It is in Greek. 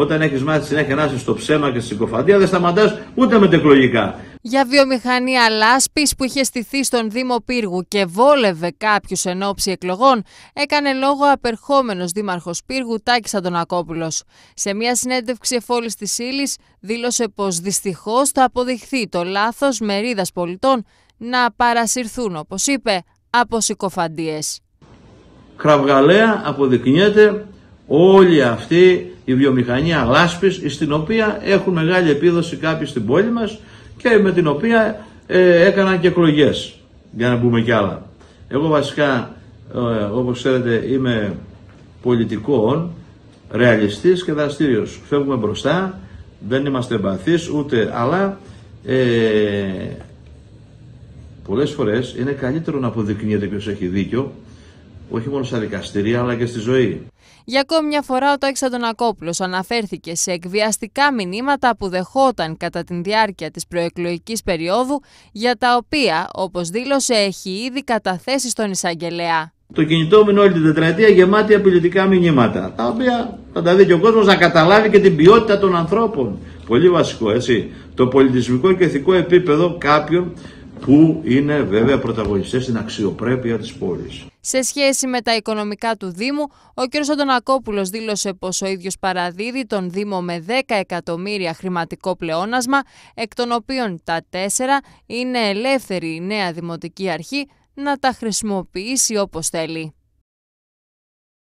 Όταν έχεις μάθει συνέχεια να είσαι στο ψέμα και στη συκοφαντία, δεν σταματάς ούτε με τεκλογικά. Για βιομηχανία λάσπης που είχε στηθεί στον Δήμο Πύργου και βόλευε κάποιους εν ώψη εκλογών, έκανε λόγο απερχόμενος Δήμαρχος Πύργου Τάκης Αντωνακόπουλος. Σε μια συνέντευξη εφόλης της ύλης, δήλωσε πως δυστυχώς θα αποδειχθεί το λάθος μερίδας πολιτών να παρασυρθούν, όπως είπε, από συκοφαντίες. Κραυγαλαία αποδεικνύεται όλη αυτή η βιομηχανία λάσπης στην οποία έχουν μεγάλη επίδοση κάποιοι στην πόλη μας και με την οποία ε, έκαναν και εκλογές για να πούμε κι άλλα. Εγώ βασικά ε, όπως ξέρετε είμαι πολιτικών, ρεαλιστής και δραστήριος. Φεύγουμε μπροστά, δεν είμαστε εμπαθείς ούτε, αλλά ε, πολλές φορές είναι καλύτερο να αποδεικνύεται ποιος έχει δίκιο όχι μόνο στα δικαστηρία αλλά και στη ζωή. Για ακόμη μια φορά ο Τάκης Αντωνακόπουλος αναφέρθηκε σε εκβιαστικά μηνύματα που δεχόταν κατά τη διάρκεια της προεκλογικής περίοδου για τα οποία, όπως δήλωσε, έχει ήδη καταθέσει στον εισαγγελέα. Το κινητό μου είναι όλη την τετραετία γεμάτη απειλητικά μηνύματα, τα οποία θα τα δει και ο κόσμος να καταλάβει και την ποιότητα των ανθρώπων. Πολύ βασικό, έτσι. Το πολιτισμικό και ηθικό επίπεδο κάποιων που είναι βέβαια πρωταγωνιστές στην αξιοπρέπεια της πόλης. Σε σχέση με τα οικονομικά του Δήμου, ο κ. Αντωνακόπουλος δήλωσε πως ο ίδιος παραδίδει τον Δήμο με 10 εκατομμύρια χρηματικό πλεόνασμα, εκ των οποίων τα 4 είναι ελεύθερη η νέα Δημοτική Αρχή να τα χρησιμοποιήσει όπως θέλει.